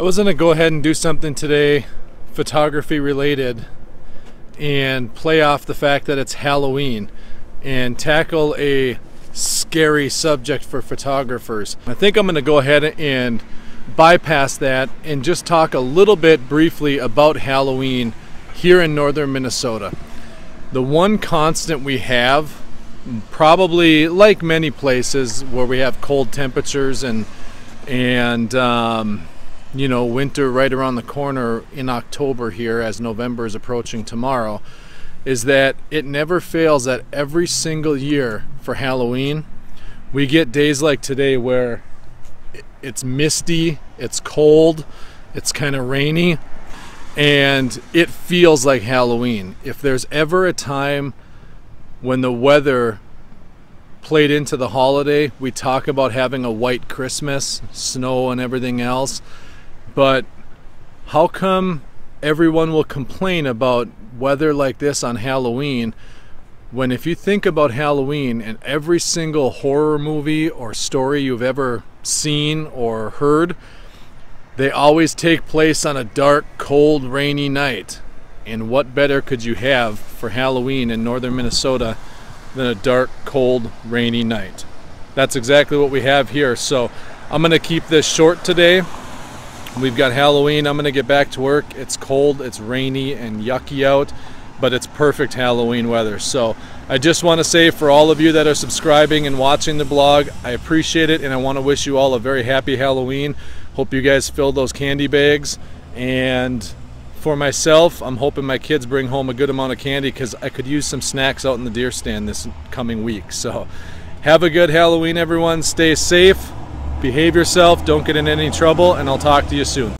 I was gonna go ahead and do something today, photography related, and play off the fact that it's Halloween and tackle a scary subject for photographers. I think I'm gonna go ahead and bypass that and just talk a little bit briefly about Halloween here in northern Minnesota. The one constant we have, probably like many places where we have cold temperatures and and um, you know, winter right around the corner in October here as November is approaching tomorrow, is that it never fails that every single year for Halloween, we get days like today where it's misty, it's cold, it's kind of rainy, and it feels like Halloween. If there's ever a time when the weather played into the holiday, we talk about having a white Christmas, snow, and everything else but how come everyone will complain about weather like this on Halloween when if you think about Halloween and every single horror movie or story you've ever seen or heard, they always take place on a dark, cold, rainy night. And what better could you have for Halloween in northern Minnesota than a dark, cold, rainy night? That's exactly what we have here. So I'm going to keep this short today. We've got Halloween. I'm going to get back to work. It's cold, it's rainy, and yucky out, but it's perfect Halloween weather. So I just want to say for all of you that are subscribing and watching the vlog, I appreciate it, and I want to wish you all a very happy Halloween. Hope you guys fill those candy bags. And for myself, I'm hoping my kids bring home a good amount of candy because I could use some snacks out in the deer stand this coming week. So have a good Halloween, everyone. Stay safe behave yourself, don't get in any trouble, and I'll talk to you soon.